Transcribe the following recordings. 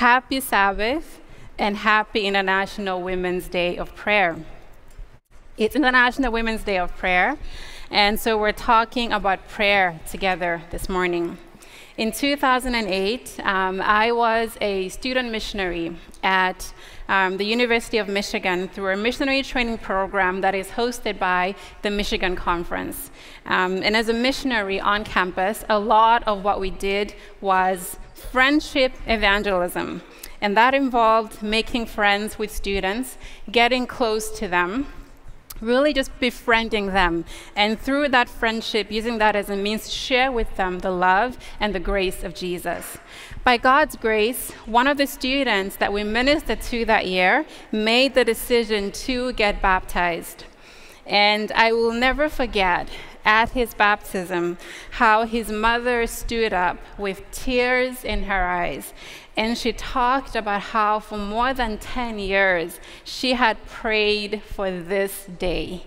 happy Sabbath and happy International Women's Day of Prayer. It's International Women's Day of Prayer, and so we're talking about prayer together this morning. In 2008, um, I was a student missionary at um, the University of Michigan through a missionary training program that is hosted by the Michigan Conference. Um, and as a missionary on campus, a lot of what we did was friendship evangelism. And that involved making friends with students, getting close to them, really just befriending them. And through that friendship, using that as a means to share with them the love and the grace of Jesus. By God's grace, one of the students that we ministered to that year made the decision to get baptized. And I will never forget at his baptism how his mother stood up with tears in her eyes and she talked about how for more than 10 years she had prayed for this day.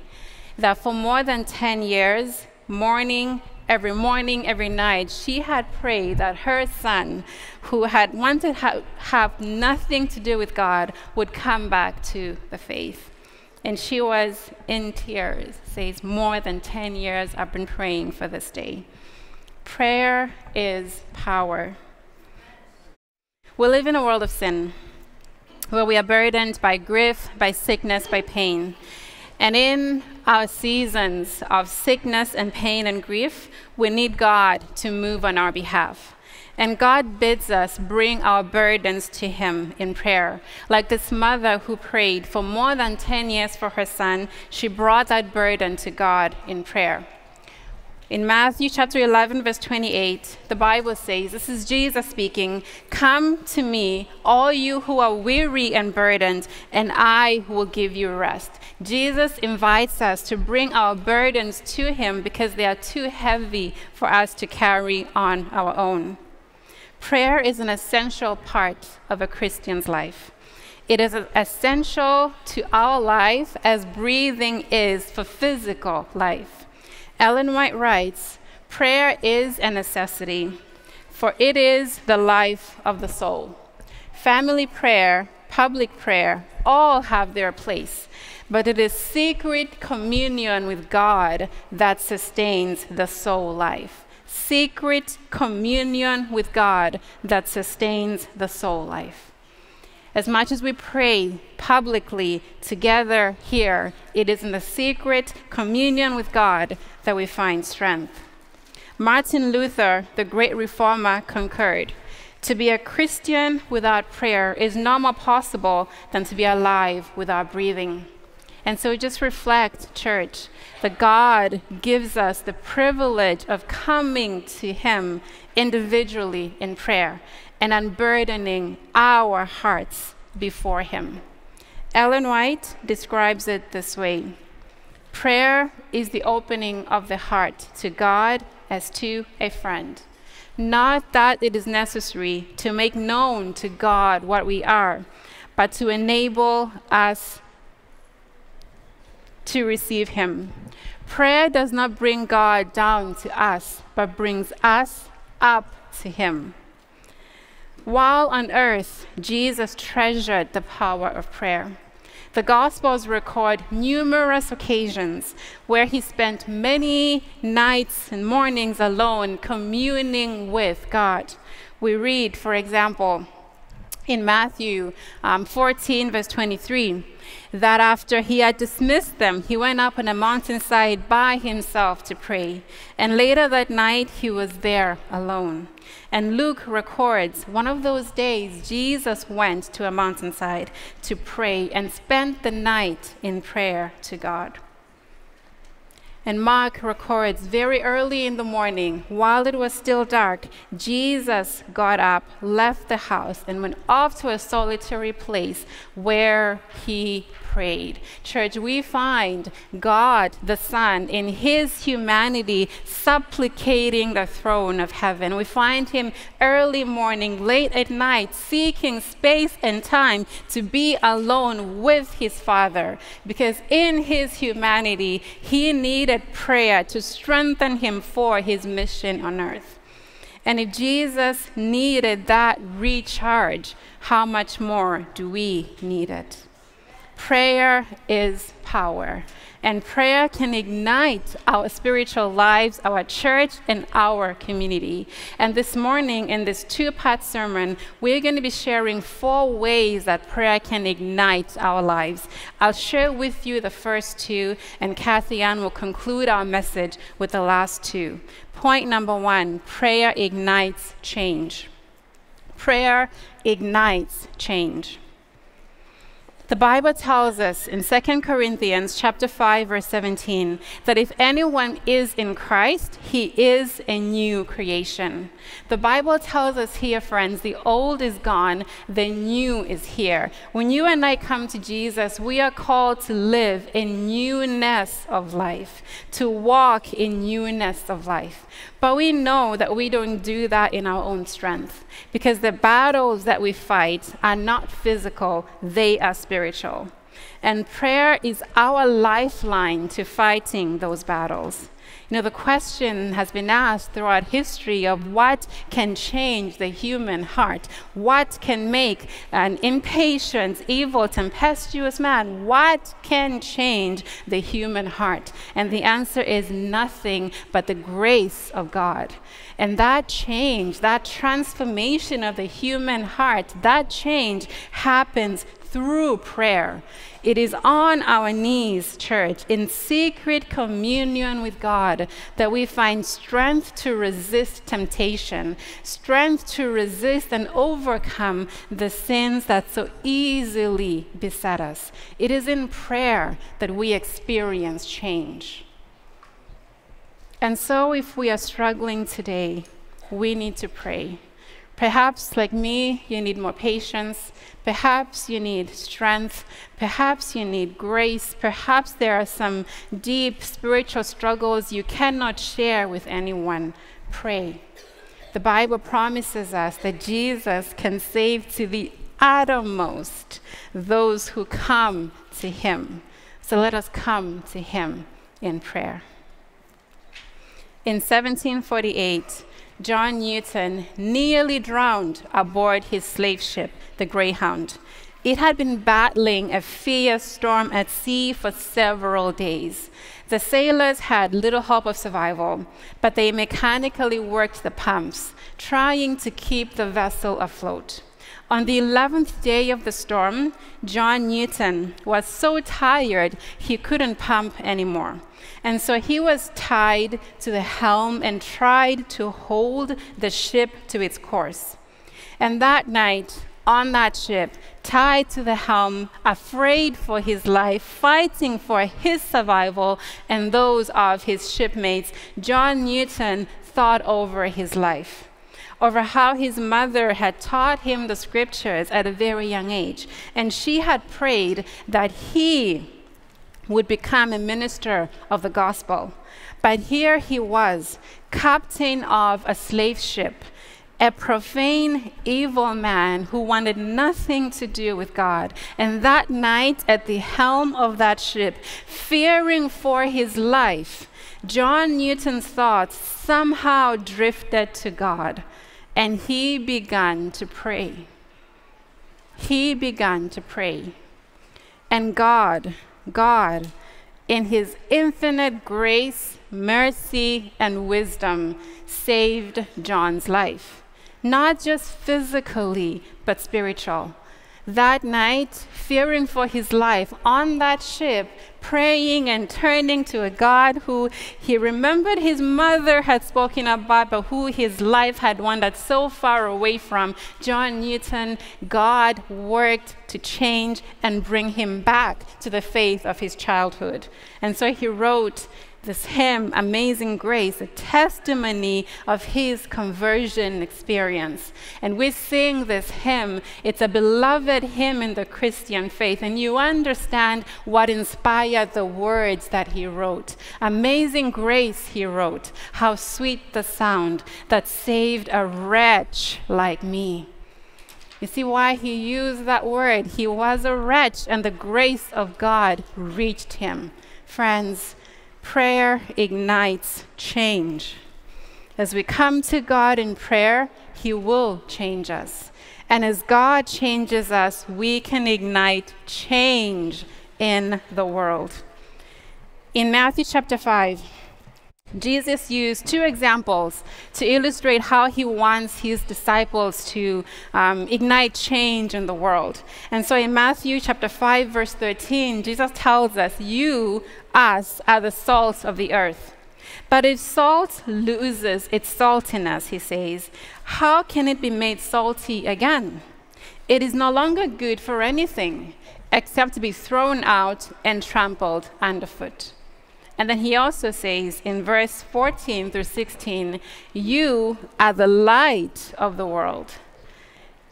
That for more than 10 years, morning, every morning, every night, she had prayed that her son, who had wanted to ha- have nothing to do with God, would come back to the faith. And she was in tears, says, More than 10 years I've been praying for this day. Prayer is power. We live in a world of sin where we are burdened by grief, by sickness, by pain. And in our seasons of sickness and pain and grief, we need God to move on our behalf. And God bids us bring our burdens to Him in prayer. Like this mother who prayed for more than 10 years for her son, she brought that burden to God in prayer. In Matthew chapter 11, verse 28, the Bible says, This is Jesus speaking, Come to me, all you who are weary and burdened, and I will give you rest. Jesus invites us to bring our burdens to Him because they are too heavy for us to carry on our own. Prayer is an essential part of a Christian's life. It is essential to our life as breathing is for physical life. Ellen White writes Prayer is a necessity, for it is the life of the soul. Family prayer, public prayer, all have their place, but it is secret communion with God that sustains the soul life. Secret communion with God that sustains the soul life. As much as we pray publicly together here, it is in the secret communion with God that we find strength. Martin Luther, the great reformer, concurred to be a Christian without prayer is no more possible than to be alive without breathing. And so just reflect, church, that God gives us the privilege of coming to Him individually in prayer and unburdening our hearts before Him. Ellen White describes it this way Prayer is the opening of the heart to God as to a friend. Not that it is necessary to make known to God what we are, but to enable us to receive Him. Prayer does not bring God down to us, but brings us up to Him. While on earth, Jesus treasured the power of prayer. The Gospels record numerous occasions where he spent many nights and mornings alone communing with God. We read, for example, in Matthew um, 14, verse 23, that after he had dismissed them, he went up on a mountainside by himself to pray. And later that night, he was there alone. And Luke records one of those days, Jesus went to a mountainside to pray and spent the night in prayer to God. And Mark records very early in the morning, while it was still dark, Jesus got up, left the house, and went off to a solitary place where he prayed. Church, we find God the Son in his humanity supplicating the throne of heaven. We find him early morning, late at night, seeking space and time to be alone with his Father because in his humanity, he needed prayer to strengthen him for his mission on earth. And if Jesus needed that recharge, how much more do we need it? Prayer is power. And prayer can ignite our spiritual lives, our church, and our community. And this morning, in this two part sermon, we're going to be sharing four ways that prayer can ignite our lives. I'll share with you the first two, and Kathy Ann will conclude our message with the last two. Point number one prayer ignites change. Prayer ignites change. The Bible tells us in 2 Corinthians chapter 5 verse 17 that if anyone is in Christ, he is a new creation. The Bible tells us here friends, the old is gone, the new is here. When you and I come to Jesus, we are called to live in newness of life, to walk in newness of life. But we know that we don't do that in our own strength because the battles that we fight are not physical, they are spiritual. And prayer is our lifeline to fighting those battles. You know, the question has been asked throughout history of what can change the human heart? What can make an impatient, evil, tempestuous man? What can change the human heart? And the answer is nothing but the grace of God. And that change, that transformation of the human heart, that change happens through prayer. It is on our knees, church, in secret communion with God, that we find strength to resist temptation, strength to resist and overcome the sins that so easily beset us. It is in prayer that we experience change. And so, if we are struggling today, we need to pray. Perhaps, like me, you need more patience. Perhaps you need strength. Perhaps you need grace. Perhaps there are some deep spiritual struggles you cannot share with anyone. Pray. The Bible promises us that Jesus can save to the uttermost those who come to him. So let us come to him in prayer. In 1748, John Newton nearly drowned aboard his slave ship, the Greyhound. It had been battling a fierce storm at sea for several days. The sailors had little hope of survival, but they mechanically worked the pumps, trying to keep the vessel afloat. On the 11th day of the storm, John Newton was so tired he couldn't pump anymore. And so he was tied to the helm and tried to hold the ship to its course. And that night, on that ship, tied to the helm, afraid for his life, fighting for his survival and those of his shipmates, John Newton thought over his life, over how his mother had taught him the scriptures at a very young age. And she had prayed that he would become a minister of the gospel. But here he was, captain of a slave ship, a profane, evil man who wanted nothing to do with God. And that night, at the helm of that ship, fearing for his life, John Newton's thoughts somehow drifted to God, and he began to pray. He began to pray. And God, God, in his infinite grace, mercy, and wisdom, saved John's life. Not just physically, but spiritual that night, fearing for his life on that ship, praying and turning to a God who he remembered his mother had spoken about, but who his life had wandered so far away from. John Newton, God worked to change and bring him back to the faith of his childhood. And so he wrote this hymn, Amazing Grace, a testimony of his conversion experience. And we sing this hymn. It's a beloved hymn in the Christian faith. And you understand what inspired the words that he wrote. Amazing Grace, he wrote. How sweet the sound that saved a wretch like me. You see why he used that word? He was a wretch, and the grace of God reached him. Friends, Prayer ignites change. As we come to God in prayer, He will change us. And as God changes us, we can ignite change in the world. In Matthew chapter 5, Jesus used two examples to illustrate how he wants his disciples to um, ignite change in the world. And so in Matthew chapter 5, verse 13, Jesus tells us, You, us, are the salt of the earth. But if salt loses its saltiness, he says, how can it be made salty again? It is no longer good for anything except to be thrown out and trampled underfoot. And then he also says in verse 14 through 16, You are the light of the world.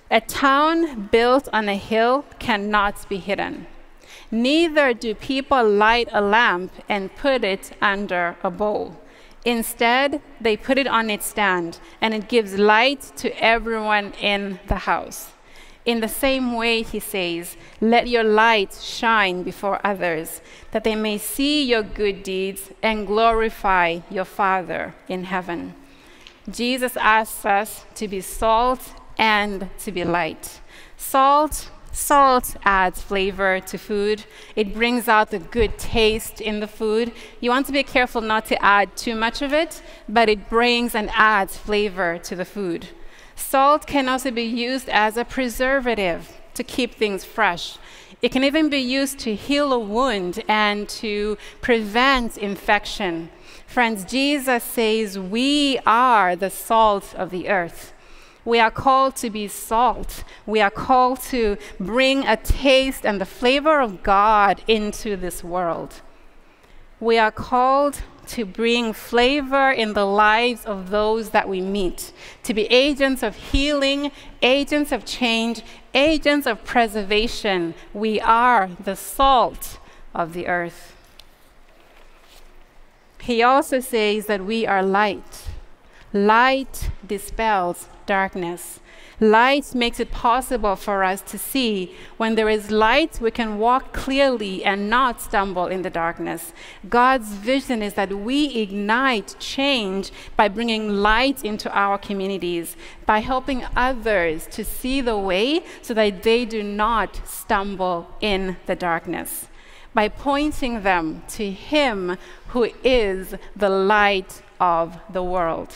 A town built on a hill cannot be hidden. Neither do people light a lamp and put it under a bowl. Instead, they put it on its stand, and it gives light to everyone in the house. In the same way, he says, Let your light shine before others, that they may see your good deeds and glorify your Father in heaven. Jesus asks us to be salt and to be light. Salt Salt adds flavor to food. It brings out the good taste in the food. You want to be careful not to add too much of it, but it brings and adds flavor to the food. Salt can also be used as a preservative to keep things fresh. It can even be used to heal a wound and to prevent infection. Friends, Jesus says we are the salt of the earth. We are called to be salt. We are called to bring a taste and the flavor of God into this world. We are called to bring flavor in the lives of those that we meet, to be agents of healing, agents of change, agents of preservation. We are the salt of the earth. He also says that we are light. Light dispels darkness. Light makes it possible for us to see. When there is light, we can walk clearly and not stumble in the darkness. God's vision is that we ignite change by bringing light into our communities, by helping others to see the way so that they do not stumble in the darkness, by pointing them to Him who is the light of the world.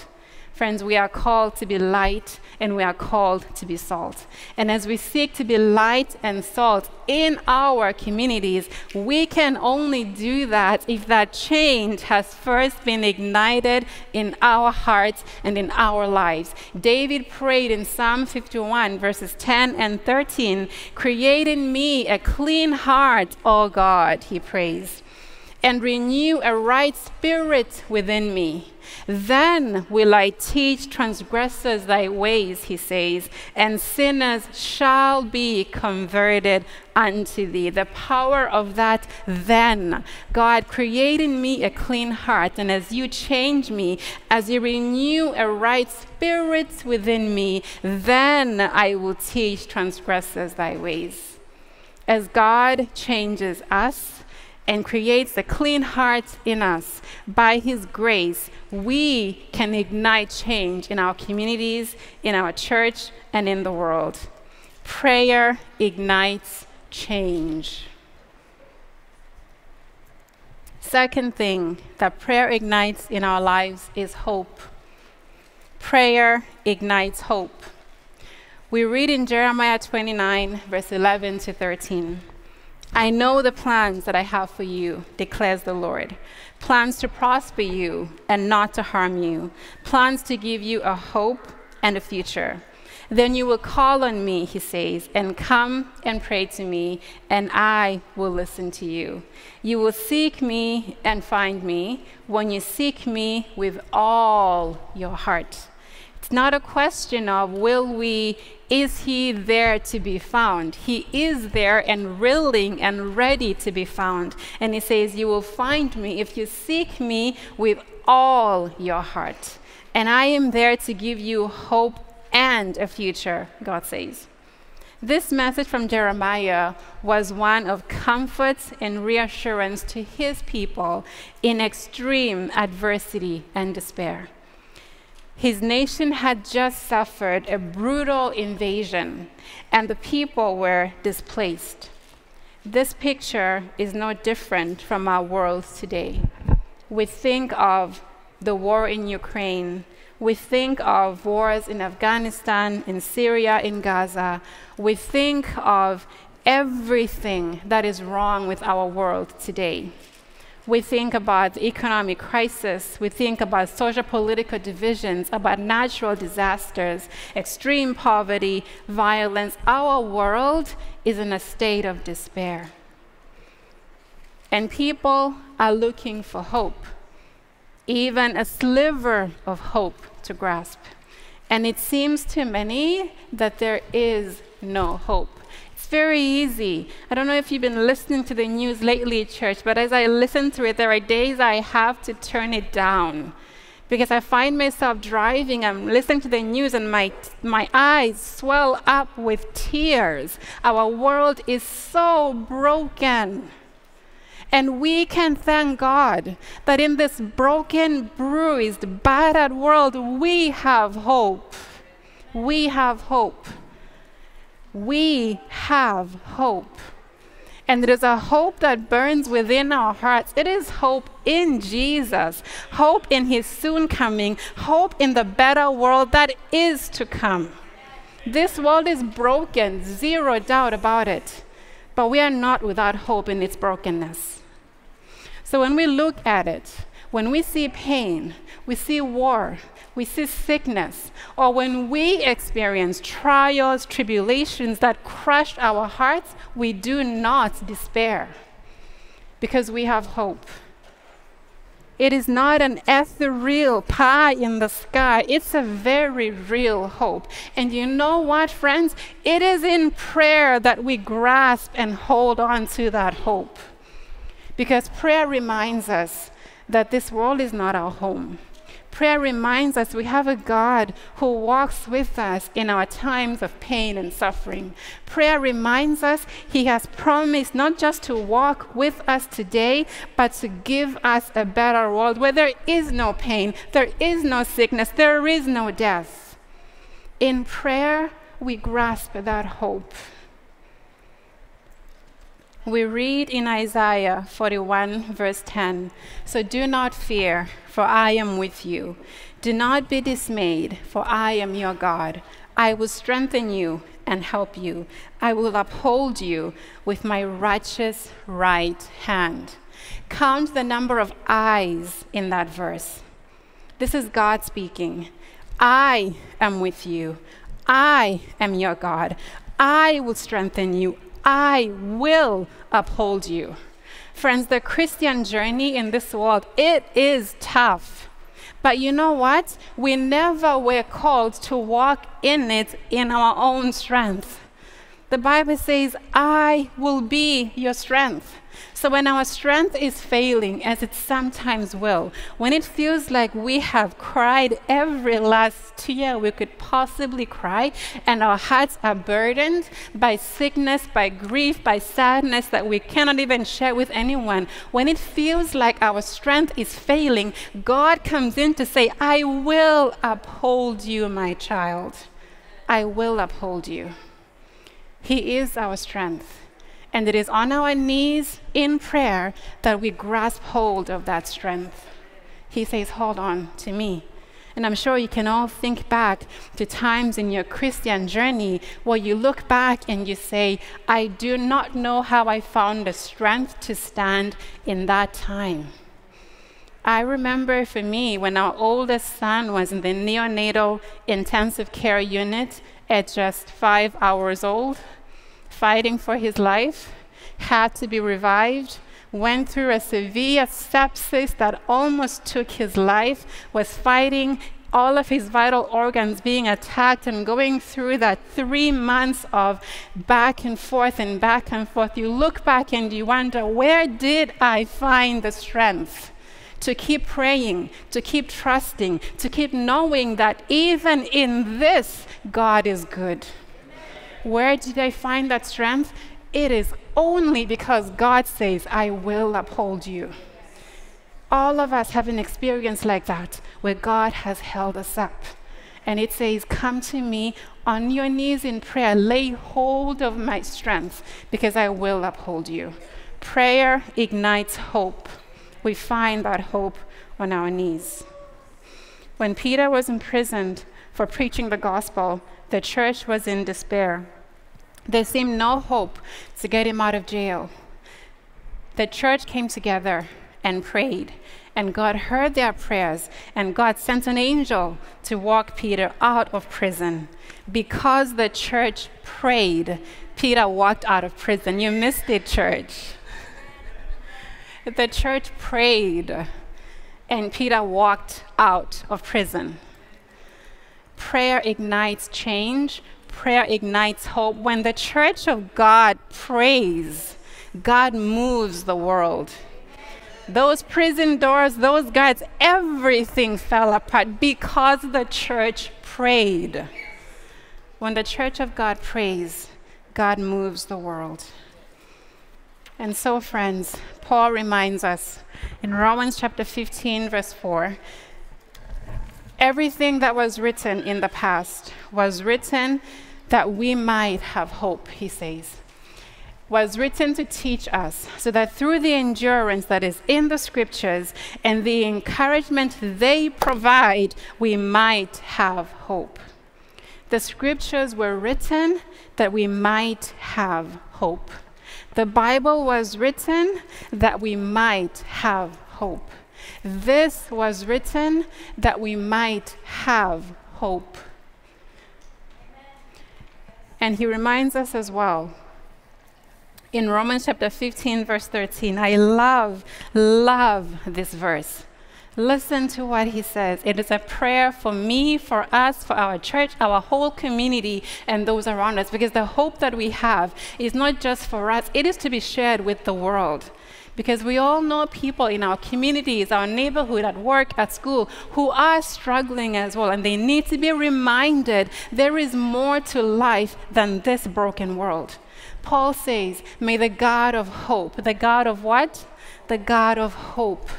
Friends, we are called to be light and we are called to be salt. And as we seek to be light and salt in our communities, we can only do that if that change has first been ignited in our hearts and in our lives. David prayed in Psalm 51, verses 10 and 13 Create in me a clean heart, O God, he prays, and renew a right spirit within me. Then will I teach transgressors thy ways, he says, and sinners shall be converted unto thee. The power of that then. God, create in me a clean heart, and as you change me, as you renew a right spirit within me, then I will teach transgressors thy ways. As God changes us, and creates a clean heart in us, by His grace, we can ignite change in our communities, in our church, and in the world. Prayer ignites change. Second thing that prayer ignites in our lives is hope. Prayer ignites hope. We read in Jeremiah 29, verse 11 to 13. I know the plans that I have for you, declares the Lord plans to prosper you and not to harm you, plans to give you a hope and a future. Then you will call on me, he says, and come and pray to me, and I will listen to you. You will seek me and find me when you seek me with all your heart. It's not a question of will we, is he there to be found? He is there and willing and ready to be found. And he says, You will find me if you seek me with all your heart. And I am there to give you hope and a future, God says. This message from Jeremiah was one of comfort and reassurance to his people in extreme adversity and despair. His nation had just suffered a brutal invasion, and the people were displaced. This picture is no different from our world today. We think of the war in Ukraine, we think of wars in Afghanistan, in Syria, in Gaza. We think of everything that is wrong with our world today. We think about the economic crisis, we think about social political divisions, about natural disasters, extreme poverty, violence. Our world is in a state of despair. And people are looking for hope, even a sliver of hope to grasp. And it seems to many that there is no hope. Very easy. I don't know if you've been listening to the news lately, church, but as I listen to it, there are days I have to turn it down because I find myself driving, I'm listening to the news, and my, my eyes swell up with tears. Our world is so broken. And we can thank God that in this broken, bruised, battered world, we have hope. We have hope we have hope. And it is a hope that burns within our hearts. It is hope in Jesus, hope in His soon coming, hope in the better world that is to come. This world is broken, zero doubt about it. But we are not without hope in its brokenness. So when we look at it, when we see pain, we see war, we see sickness, or when we experience trials, tribulations that crush our hearts, we do not despair because we have hope. It is not an ethereal pie in the sky. It's a very real hope. And you know what, friends? It is in prayer that we grasp and hold on to that hope. Because prayer reminds us that this world is not our home. Prayer reminds us we have a God who walks with us in our times of pain and suffering. Prayer reminds us He has promised not just to walk with us today, but to give us a better world where there is no pain, there is no sickness, there is no death. In prayer, we grasp that hope we read in Isaiah 41, verse 10 So do not fear, for I am with you. Do not be dismayed, for I am your God. I will strengthen you and help you. I will uphold you with my righteous right hand. Count the number of eyes in that verse. This is God speaking. I am with you. I am your God. I will strengthen you. I will uphold you. Friends, the Christian journey in this world, it is tough. But you know what? We never were called to walk in it in our own strength. The Bible says, I will be your strength. So when our strength is failing, as it sometimes will, when it feels like we have cried every last tear we could possibly cry, and our hearts are burdened by sickness, by grief, by sadness that we cannot even share with anyone, when it feels like our strength is failing, God comes in to say, I will uphold you, my child. I will uphold you. He is our strength. And it is on our knees in prayer that we grasp hold of that strength. He says, Hold on to me. And I'm sure you can all think back to times in your Christian journey where you look back and you say, I do not know how I found the strength to stand in that time. I remember for me when our oldest son was in the neonatal intensive care unit at just five hours old fighting for his life, had to be revived, went through a severe sepsis that almost took his life, was fighting all of his vital organs being attacked and going through that three months of back and forth and back and forth. You look back and you wonder, where did I find the strength? To keep praying, to keep trusting, to keep knowing that even in this, God is good. Where did I find that strength? It is only because God says, I will uphold you. All of us have an experience like that where God has held us up. And it says, Come to me on your knees in prayer, lay hold of my strength, because I will uphold you. Prayer ignites hope. We find that hope on our knees. When Peter was imprisoned for preaching the gospel, the church was in despair. There seemed no hope to get him out of jail. The church came together and prayed, and God heard their prayers, and God sent an angel to walk Peter out of prison. Because the church prayed, Peter walked out of prison. You missed it, church. The church prayed, and Peter walked out of prison. Prayer ignites change, prayer ignites hope. When the church of God prays, God moves the world. Those prison doors, those guards, everything fell apart because the church prayed. When the church of God prays, God moves the world. And so, friends, Paul reminds us in Romans chapter 15, verse 4 everything that was written in the past was written that we might have hope, he says. Was written to teach us so that through the endurance that is in the scriptures and the encouragement they provide, we might have hope. The scriptures were written that we might have hope. The Bible was written that we might have hope. This was written that we might have hope. And he reminds us as well in Romans chapter 15, verse 13. I love, love this verse. Listen to what he says. It is a prayer for me, for us, for our church, our whole community, and those around us, because the hope that we have is not just for us, it is to be shared with the world. Because we all know people in our communities, our neighborhood, at work, at school, who are struggling as well, and they need to be reminded there is more to life than this broken world. Paul says, May the God of hope, the God of what? The God of hope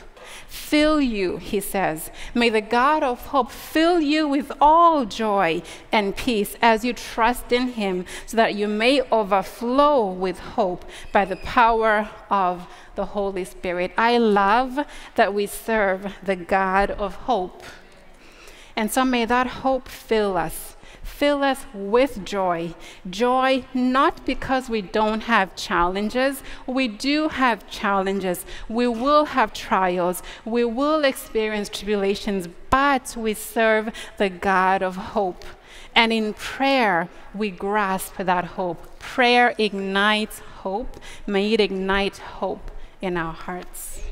fill you, he says. May the God of hope fill you with all joy and peace as you trust in him, so that you may overflow with hope by the power of the Holy Spirit. I love that we serve the God of hope. And so may that hope fill us fill us with joy. Joy not because we don't have challenges. We do have challenges. We will have trials. We will experience tribulations, but we serve the God of hope. And in prayer, we grasp that hope. Prayer ignites hope. May it ignite hope in our hearts.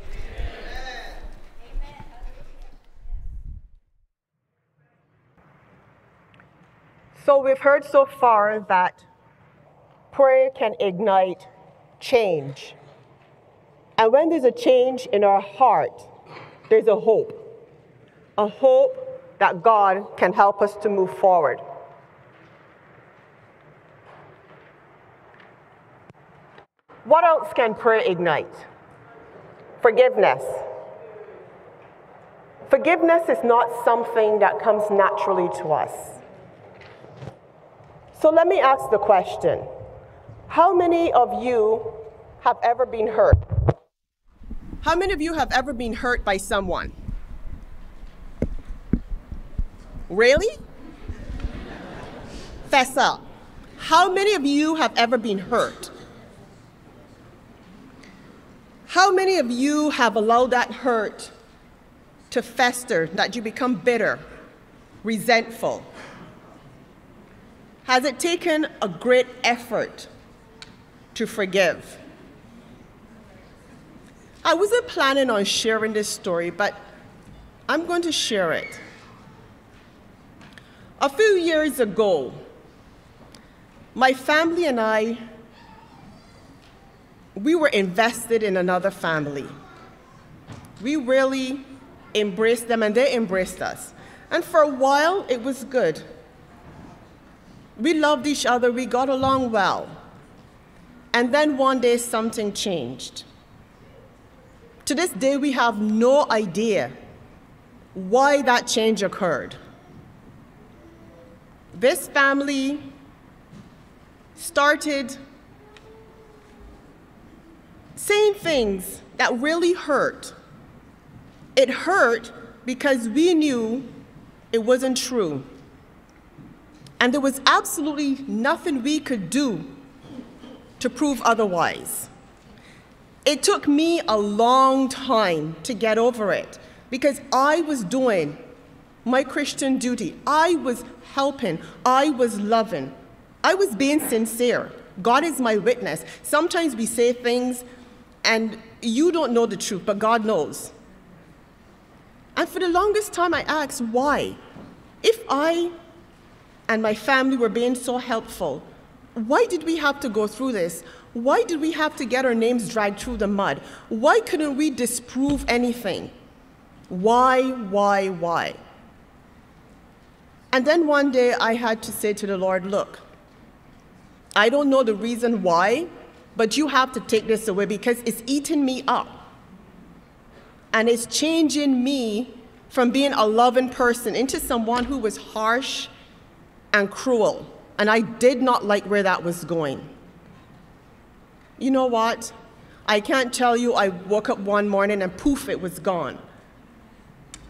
So we've heard so far that prayer can ignite change. And when there's a change in our heart, there's a hope. A hope that God can help us to move forward. What else can prayer ignite? Forgiveness. Forgiveness is not something that comes naturally to us. So let me ask the question How many of you have ever been hurt? How many of you have ever been hurt by someone? Really? Fess up. How many of you have ever been hurt? How many of you have allowed that hurt to fester, that you become bitter, resentful? Has it taken a great effort to forgive? I wasn't planning on sharing this story, but I'm going to share it. A few years ago, my family and I we were invested in another family. We really embraced them and they embraced us. And for a while, it was good. We loved each other, we got along well. And then one day something changed. To this day, we have no idea why that change occurred. This family started saying things that really hurt. It hurt because we knew it wasn't true. And there was absolutely nothing we could do to prove otherwise. It took me a long time to get over it because I was doing my Christian duty. I was helping. I was loving. I was being sincere. God is my witness. Sometimes we say things and you don't know the truth, but God knows. And for the longest time, I asked, why? If I and my family were being so helpful, why did we have to go through this? Why did we have to get our names dragged through the mud? Why couldn't we disprove anything? Why, why, why? And then one day I had to say to the Lord, Look, I don't know the reason why, but you have to take this away because it's eating me up. And it's changing me from being a loving person into someone who was harsh and cruel. And I did not like where that was going. You know what? I can't tell you I woke up one morning and poof, it was gone.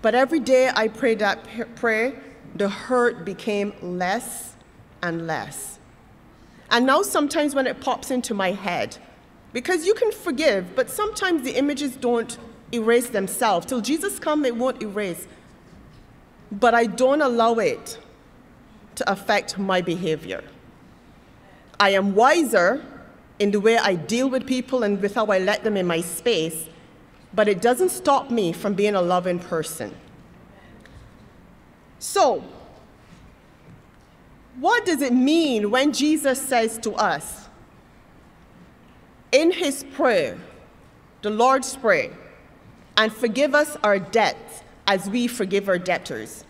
But every day I prayed that prayer, the hurt became less and less. And now sometimes when it pops into my head, because you can forgive, but sometimes the images don't erase themselves. Till Jesus comes, it won't erase. But I don't allow it to affect my behavior. I am wiser in the way I deal with people and with how I let them in my space, but it doesn't stop me from being a loving person. So, what does it mean when Jesus says to us in his prayer, the Lord's Prayer, and forgive us our debts as we forgive our debtors?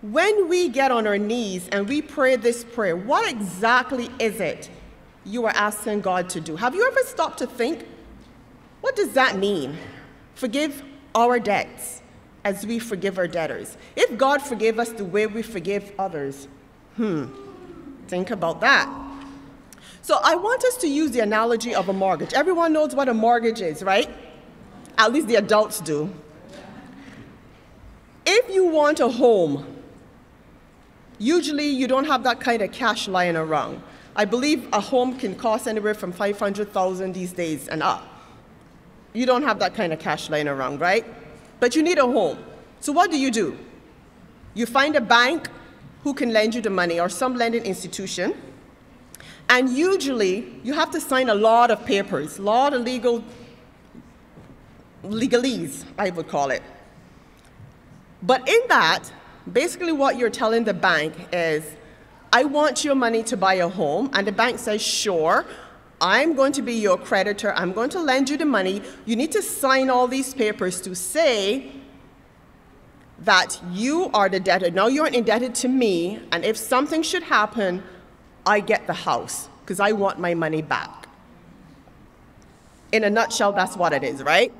When we get on our knees and we pray this prayer, what exactly is it you are asking God to do? Have you ever stopped to think? What does that mean? Forgive our debts as we forgive our debtors. If God forgave us the way we forgive others, Hmm, think about that. So I want us to use the analogy of a mortgage. Everyone knows what a mortgage is, right? At least the adults do. If you want a home, usually you don't have that kind of cash lying around. I believe a home can cost anywhere from 500,000 these days and up. You don't have that kind of cash lying around, right? But you need a home. So what do you do? You find a bank who can lend you the money or some lending institution. And usually you have to sign a lot of papers, a lot of legal legalese, I would call it. But in that, basically what you're telling the bank is, I want your money to buy a home, and the bank says, sure, I'm going to be your creditor, I'm going to lend you the money. You need to sign all these papers to say that you are the debtor. Now you're indebted to me, and if something should happen, I get the house because I want my money back. In a nutshell, that's what it is, right?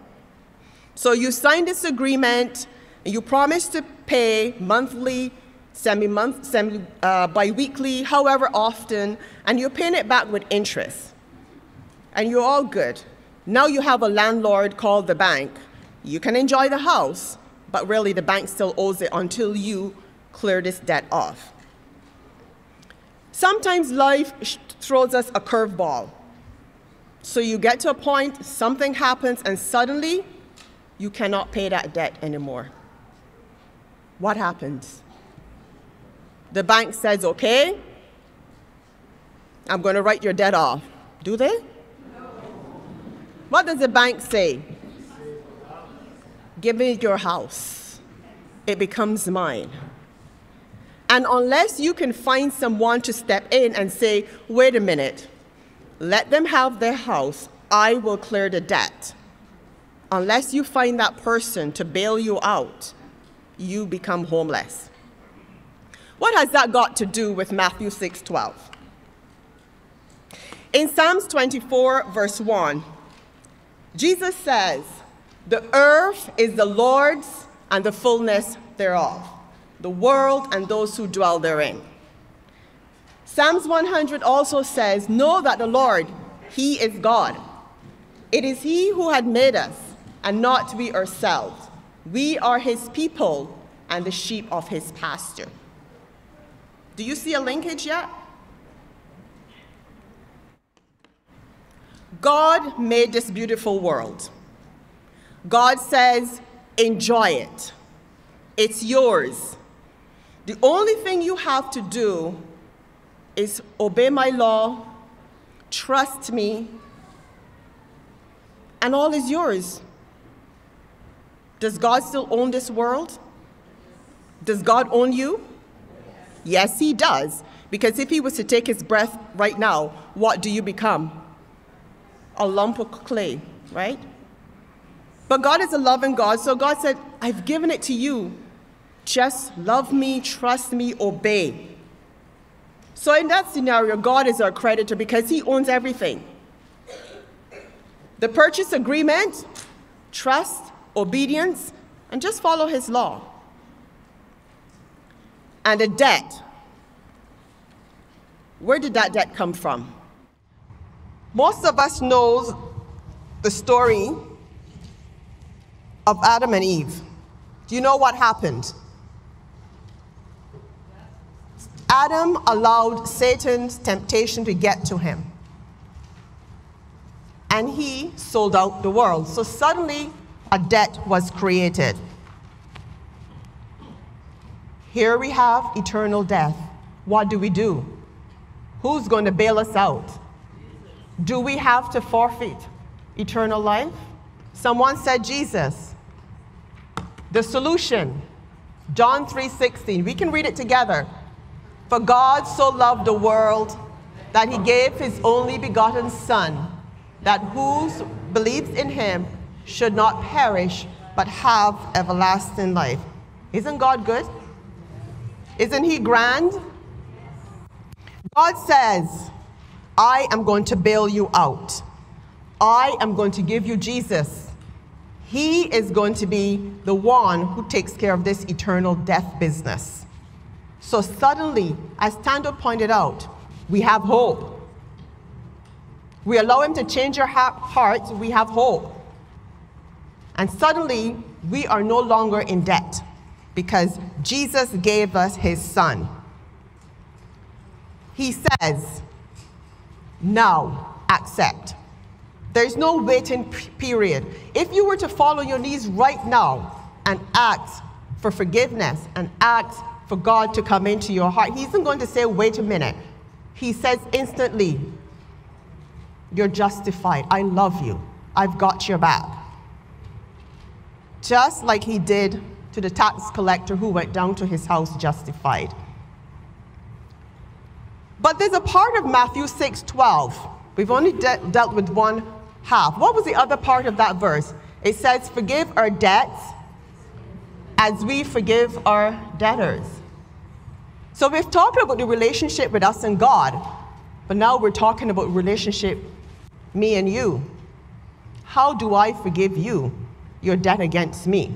So you sign this agreement, you promise to pay monthly, semi-month, semi, uh, bi-weekly, however often, and you're paying it back with interest. And you're all good. Now you have a landlord called the bank. You can enjoy the house, but really the bank still owes it until you clear this debt off. Sometimes life throws us a curveball. So you get to a point, something happens, and suddenly you cannot pay that debt anymore. What happens? The bank says, okay, I'm going to write your debt off. Do they? No. What does the bank say? Give me your house. It becomes mine. And unless you can find someone to step in and say, wait a minute, let them have their house, I will clear the debt. Unless you find that person to bail you out, you become homeless. What has that got to do with Matthew 6:12? In Psalms 24 verse 1, Jesus says, The earth is the Lord's and the fullness thereof, the world and those who dwell therein. Psalms 100 also says, Know that the Lord, He is God. It is He who had made us, and not we ourselves. We are His people and the sheep of His pasture. Do you see a linkage yet? God made this beautiful world. God says, enjoy it. It's yours. The only thing you have to do is obey my law, trust me, and all is yours. Does God still own this world? Does God own you? Yes, He does. Because if He was to take His breath right now, what do you become? A lump of clay, right? But God is a loving God, so God said, I've given it to you. Just love me, trust me, obey. So in that scenario, God is our creditor because He owns everything. The purchase agreement, trust, obedience, and just follow His law. And a debt. Where did that debt come from? Most of us knows the story of Adam and Eve. Do you know what happened? Adam allowed Satan's temptation to get to him. And he sold out the world. So suddenly, a debt was created. Here we have eternal death. What do we do? Who's going to bail us out? Do we have to forfeit eternal life? Someone said Jesus. The solution, John 3:16. We can read it together. For God so loved the world that he gave his only begotten son, that whoso believes in him should not perish but have everlasting life. Isn't God good? Isn't he grand? God says, I am going to bail you out. I am going to give you Jesus he is going to be the one who takes care of this eternal death business. So suddenly, as Tando pointed out, we have hope. We allow him to change our hearts, we have hope. And suddenly, we are no longer in debt because Jesus gave us his son. He says, now accept. There's no waiting period. If you were to follow your knees right now and ask for forgiveness and ask for God to come into your heart, He isn't going to say, wait a minute. He says instantly, You're justified. I love you. I've got your back. Just like He did to the tax collector who went down to his house justified. But there's a part of Matthew 6 12. We've only de- dealt with one half. What was the other part of that verse? It says, Forgive our debts as we forgive our debtors. So we've talked about the relationship with us and God, but now we're talking about relationship me and you. How do I forgive you your debt against me?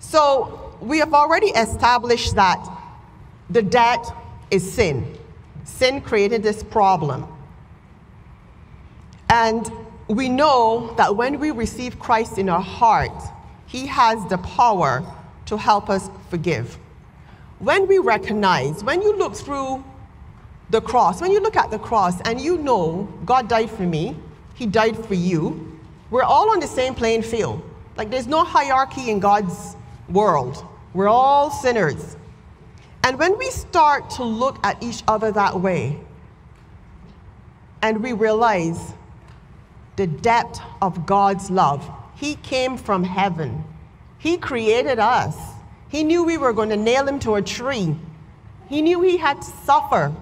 So we have already established that the debt is sin. Sin created this problem. And we know that when we receive Christ in our heart, He has the power to help us forgive. When we recognize, when you look through the cross, when you look at the cross and you know God died for me, He died for you, we're all on the same playing field. Like there's no hierarchy in God's world. We're all sinners. And when we start to look at each other that way, and we realize the depth of God's love. He came from heaven. He created us. He knew we were going to nail him to a tree. He knew he had to suffer.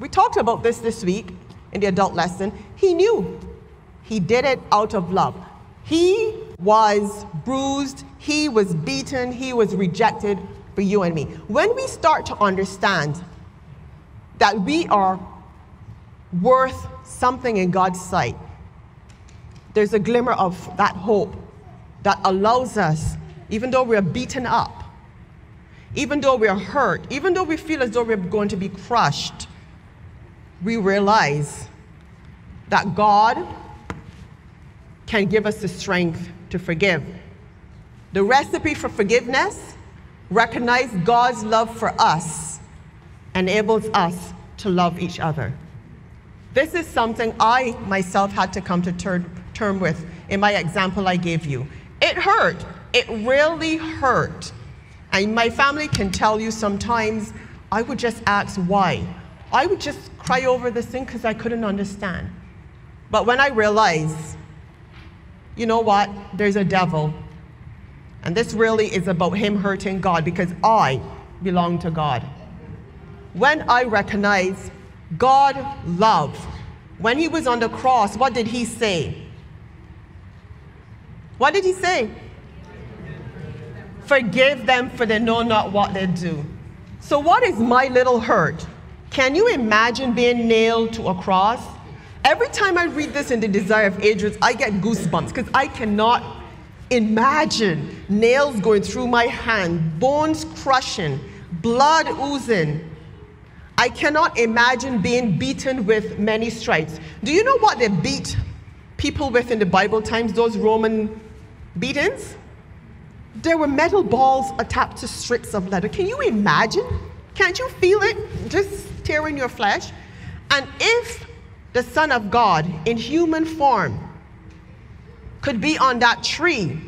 We talked about this this week in the adult lesson. He knew. He did it out of love. He was bruised, he was beaten, he was rejected for you and me. When we start to understand that we are worth something in God's sight, there's a glimmer of that hope that allows us, even though we're beaten up, even though we're hurt, even though we feel as though we're going to be crushed, we realize that God can give us the strength to forgive. The recipe for forgiveness recognize God's love for us enables us to love each other. This is something I myself had to come to ter- term with in my example I gave you. It hurt. It really hurt. And my family can tell you sometimes I would just ask why. I would just cry over this thing because I couldn't understand. But when I realized, you know what, there's a devil. And this really is about him hurting God because I belong to God. When I recognize God love, when he was on the cross, what did he say? What did he say? Forgive them for they know not what they do. So, what is my little hurt? Can you imagine being nailed to a cross? Every time I read this in the Desire of Ages, I get goosebumps because I cannot imagine nails going through my hand, bones crushing, blood oozing. I cannot imagine being beaten with many stripes. Do you know what they beat people with in the Bible times, those Roman beatings? There were metal balls attached to strips of leather. Can you imagine? Can't you feel it just tearing your flesh? And if the Son of God in human form could be on that tree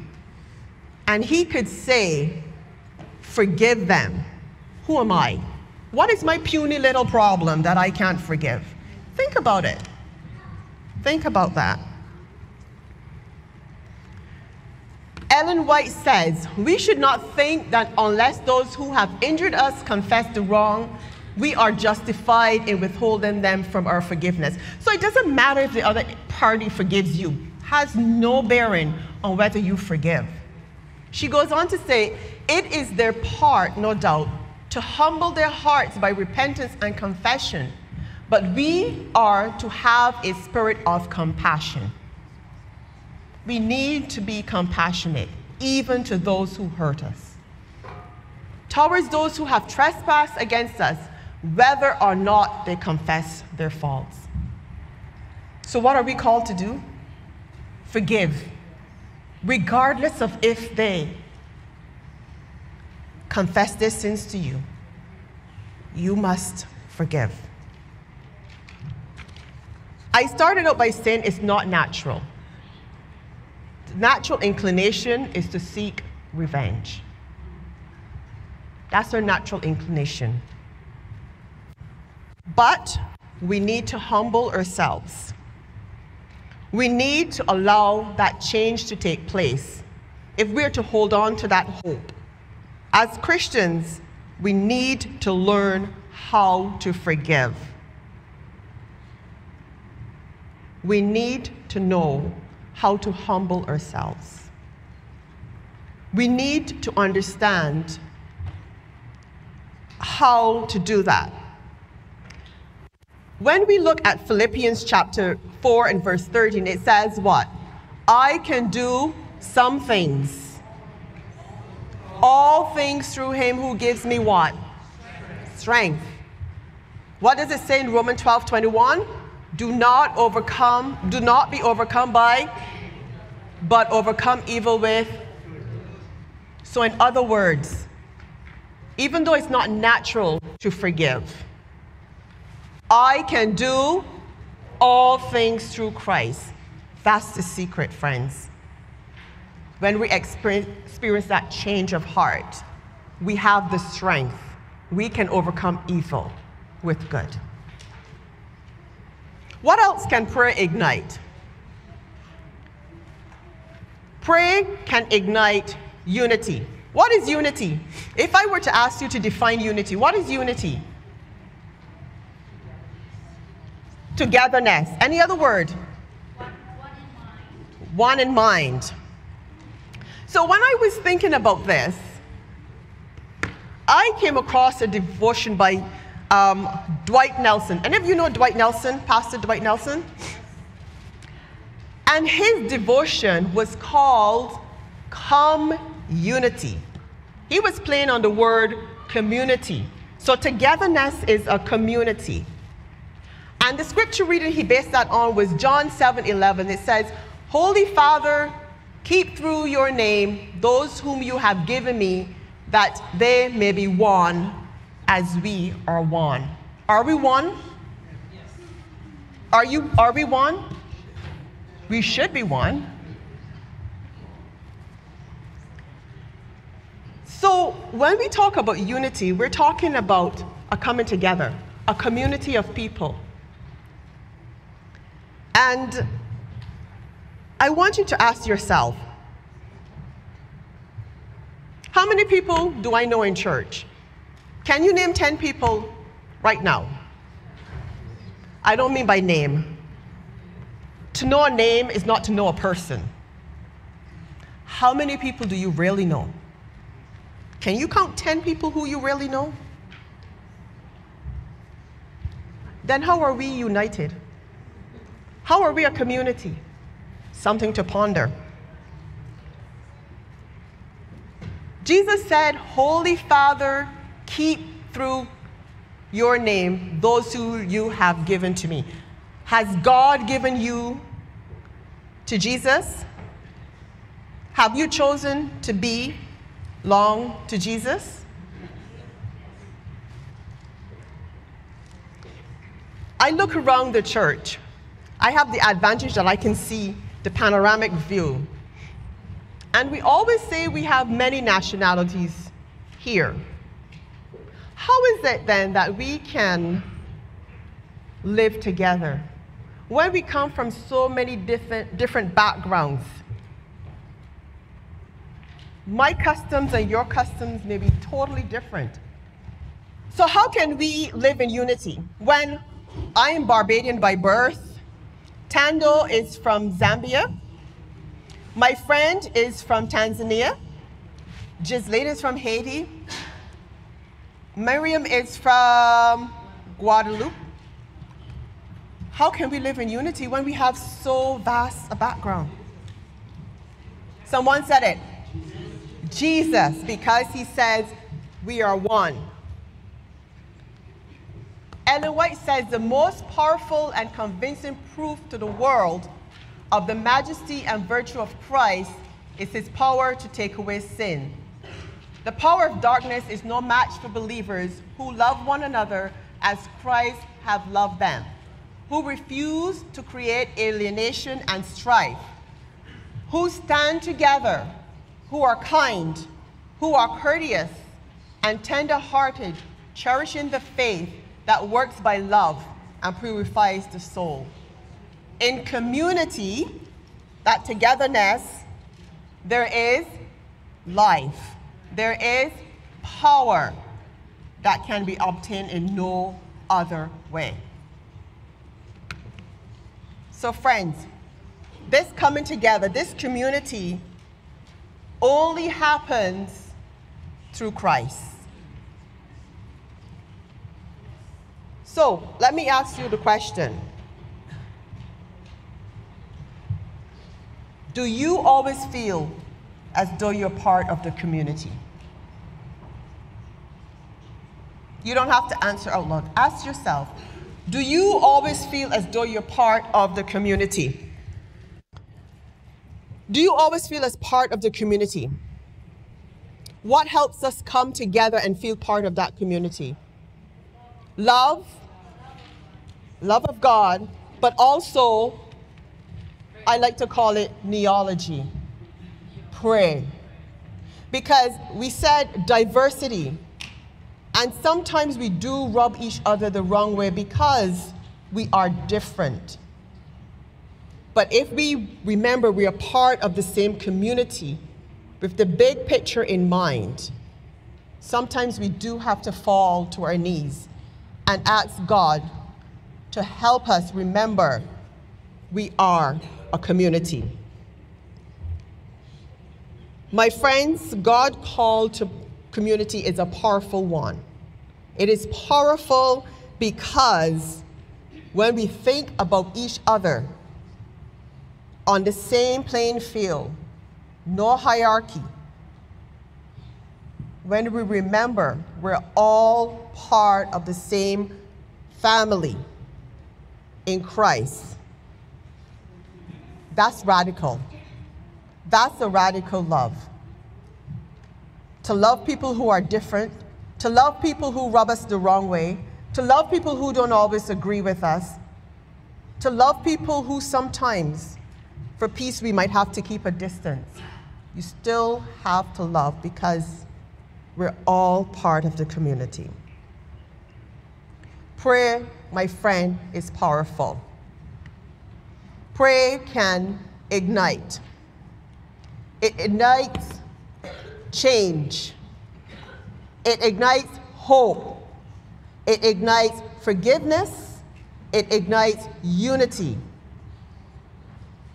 and he could say, Forgive them, who am I? What is my puny little problem that I can't forgive? Think about it. Think about that. Ellen White says, We should not think that unless those who have injured us confess the wrong, we are justified in withholding them from our forgiveness. So it doesn't matter if the other party forgives you, has no bearing on whether you forgive. She goes on to say, It is their part, no doubt, to humble their hearts by repentance and confession, but we are to have a spirit of compassion. We need to be compassionate, even to those who hurt us. Towards those who have trespassed against us, whether or not they confess their faults. So, what are we called to do? Forgive, regardless of if they confess their sins to you. You must forgive. I started out by saying it's not natural. The natural inclination is to seek revenge. That's our natural inclination. But we need to humble ourselves. We need to allow that change to take place if we're to hold on to that hope. As Christians, we need to learn how to forgive. We need to know how to humble ourselves. We need to understand how to do that. When we look at Philippians chapter 4 and verse 13, it says what? I can do some things. All things through him who gives me what? Strength. What does it say in Romans 12 21? Do not overcome, do not be overcome by, but overcome evil with. So, in other words, even though it's not natural to forgive, I can do all things through Christ. That's the secret, friends. When we experience, that change of heart, we have the strength. We can overcome evil with good. What else can prayer ignite? Prayer can ignite unity. What is unity? If I were to ask you to define unity, what is unity? Togetherness. Any other word? One, in mind. In mind. So when I was thinking about this, I came across a devotion by um, Dwight Nelson. Any of you know Dwight Nelson, Pastor Dwight Nelson? And his devotion was called Come Unity. He was playing on the word community. So togetherness is a community. And the scripture reading he based that on was John 7 11. It says, Holy Father, keep through your name those whom you have given me, that they may be one as we are one. Are we one? Are you are we one? We should be one. So, when we talk about unity, we're talking about a coming together, a community of people. And I want you to ask yourself how many people do I know in church? Can you name 10 people right now? I don't mean by name. To know a name is not to know a person. How many people do you really know? Can you count 10 people who you really know? Then how are we united? How are we a community? Something to ponder. Jesus said, Holy Father, keep through your name those who you have given to me. Has God given you to Jesus? Have you chosen to be long to Jesus? I look around the church. I have the advantage that I can see the panoramic view. And we always say we have many nationalities here. How is it then that we can live together when we come from so many different, different backgrounds? My customs and your customs may be totally different. So, how can we live in unity when I am Barbadian by birth? Tando is from Zambia. My friend is from Tanzania. Gislade is from Haiti. Miriam is from Guadeloupe. How can we live in unity when we have so vast a background? Someone said it. Jesus, because he says we are one. Ellen White says the most powerful and convincing proof to the world of the majesty and virtue of Christ is his power to take away sin. The power of darkness is no match for believers who love one another as Christ have loved them, who refuse to create alienation and strife, who stand together, who are kind, who are courteous and tender-hearted, cherishing the faith that works by love and purifies the soul. In community, that togetherness, there is life. There is power that can be obtained in no other way. So, friends, this coming together, this community, only happens through Christ. So, let me ask you the question Do you always feel as though you're part of the community? You don't have to answer out loud. Ask yourself Do you always feel as though you're part of the community? Do you always feel as part of the community? What helps us come together and feel part of that community? Love, love of God, but also, I like to call it kneeology, pray. Because we said diversity, and sometimes we do rub each other the wrong way because we are different. But if we remember we are part of the same community with the big picture in mind, sometimes we do have to fall to our knees and ask God to help us remember we are a community. My friends, God called to community is a powerful one. It is powerful because when we think about each other, on the same playing field, no hierarchy. When we remember we're all part of the same family in Christ, that's radical. That's a radical love. To love people who are different, to love people who rub us the wrong way, to love people who don't always agree with us, to love people who sometimes, for peace, we might have to keep a distance. You still have to love because we're all part of the community. Prayer, my friend, is powerful. Prayer can ignite. It ignites change. It ignites hope. It ignites forgiveness. It ignites unity.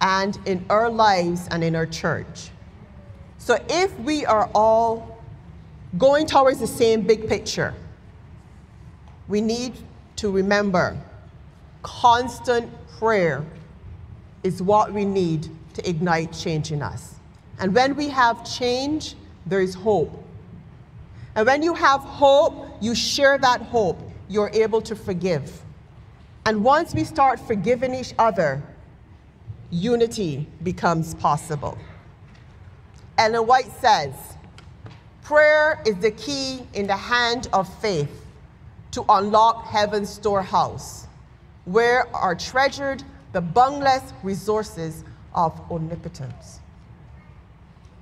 And in our lives and in our church. So if we are all going towards the same big picture, we need to remember constant prayer is what we need to ignite change in us. And when we have change, there is hope. And when you have hope, you share that hope. You're able to forgive. And once we start forgiving each other, unity becomes possible. Ellen White says, Prayer is the key in the hand of faith to unlock heaven's storehouse, where are treasured the boundless resources of omnipotence.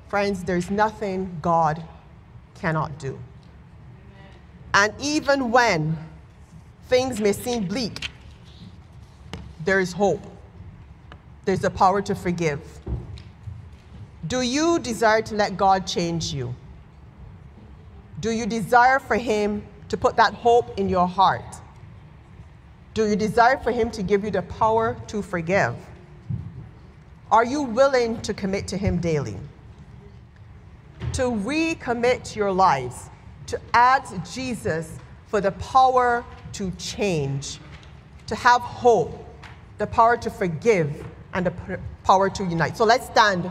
Friends, there's nothing God cannot do. And even when things may seem bleak, there is hope. There's the power to forgive. Do you desire to let God change you? Do you desire for Him to put that hope in your heart? Do you desire for Him to give you the power to forgive? Are you willing to commit to Him daily? To recommit your lives, to ask Jesus for the power to change, to have hope, the power to forgive, and the power to unite. So let's stand.